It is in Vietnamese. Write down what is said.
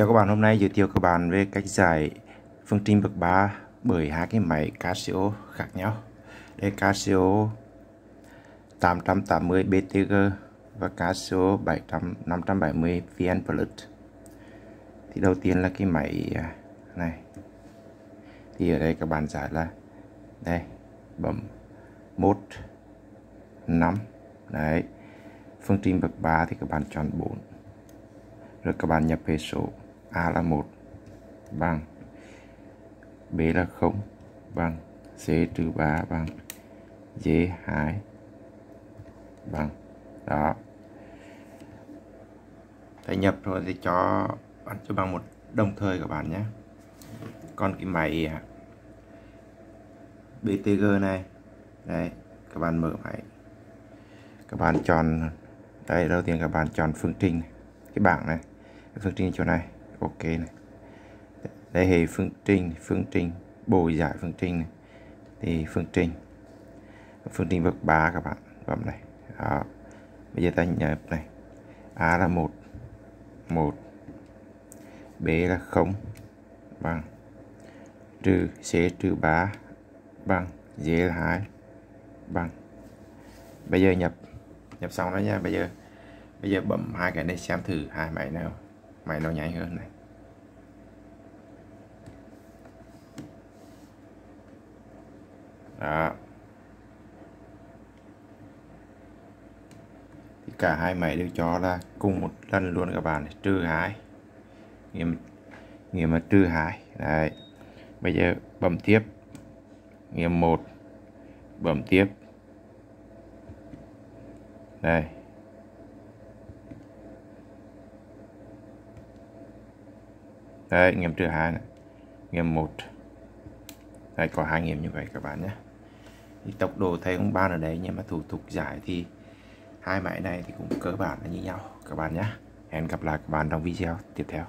Chào các bạn, hôm nay giới thiệu các bạn về cách giải phương trình bậc 3 bởi hai cái máy Casio khác nhau. Đây Casio 880 BTG và Casio 700 570 VN Plus. Thì đầu tiên là cái máy à, này. Thì ở đây các bạn giải là đây bấm 1 5 đấy. Phương trình bậc 3 thì các bạn chọn 4 rồi các bạn nhập hệ số A là 1 bằng. B là 0 bằng. C trừ 3 bằng. D 2 bằng. Đó. Để nhập rồi thì cho, bạn cho bằng một đồng thời các bạn nhé. Còn cái máy BTG này. Đây các bạn mở máy. Các bạn chọn, đây, đầu tiên các bạn chọn phương trình. Cái bảng này, phương trình chỗ này ok này. Đây hệ phương trình phương trình bồi giải phương trình này. Thì phương trình phương trình bậc 3 các bạn, bấm này. Đó. Bây giờ ta nhập này. A là một một. B là 0 bằng. Trừ, c trừ 3 bằng. D là 2 bằng. Bây giờ nhập nhập xong đó nha. Bây giờ bây giờ bấm hai cái này xem thử hai máy nào mày nó nhảy hơn này. Đó. Thì cả hai mày đều cho là cùng một lần luôn các bạn, trừ hai. Nghiệm nghiệm mà trừ hai. Đấy. Bây giờ bấm tiếp. Nghiệm một. Bấm tiếp. Đây. Đấy, nghiệm trừ hai này. Nghiệm một Đấy, có hai nghiệm như vậy các bạn nhé. Thì tốc độ thấy không ban ở đấy nhưng mà thủ tục giải thì hai máy này thì cũng cơ bản là như nhau các bạn nhé. Hẹn gặp lại các bạn trong video tiếp theo.